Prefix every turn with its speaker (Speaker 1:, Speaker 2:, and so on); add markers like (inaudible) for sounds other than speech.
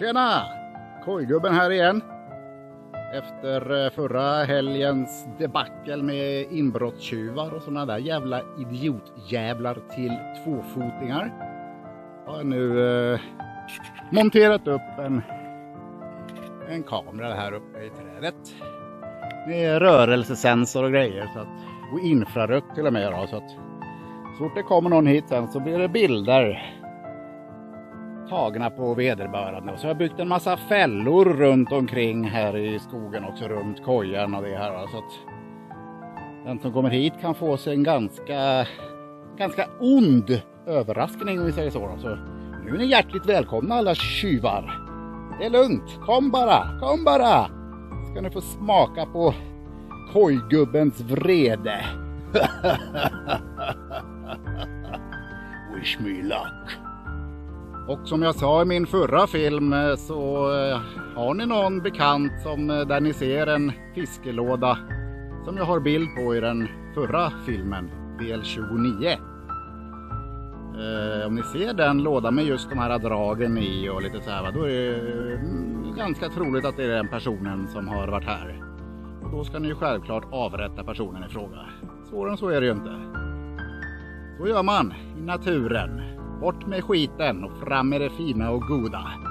Speaker 1: Tjena! Kojgubben här igen. Efter eh, förra helgens debacle med inbrottstjuvar och sådana där jävla idiotjävlar till tvåfotingar har jag nu eh, monterat upp en, en kamera här uppe i trädet. Med rörelsesensor och grejer så att, och infrarött till och med. Då, så att så fort det kommer någon hit sen så blir det bilder tagna på vederbörande. Och så har jag byggt en massa fällor runt omkring här i skogen också runt kojan och det här. Så att den som kommer hit kan få sig en ganska, ganska ond överraskning om vi säger så. Så nu är ni hjärtligt välkomna alla tjuvar. Det är lugnt, kom bara, kom bara. Ska ni få smaka på kojgubbens vrede. (laughs) Wish me luck. Och som jag sa i min förra film eh, så eh, har ni någon bekant som eh, där ni ser en fiskelåda som jag har bild på i den förra filmen, del 29. om ni ser den lådan med just de här dragen i och lite så här, då är det mm, ganska troligt att det är den personen som har varit här. Och då ska ni ju självklart avrätta personen i fråga. Svårare än så är det ju inte. Så gör man i naturen. Bort med skiten och fram med det fina och goda.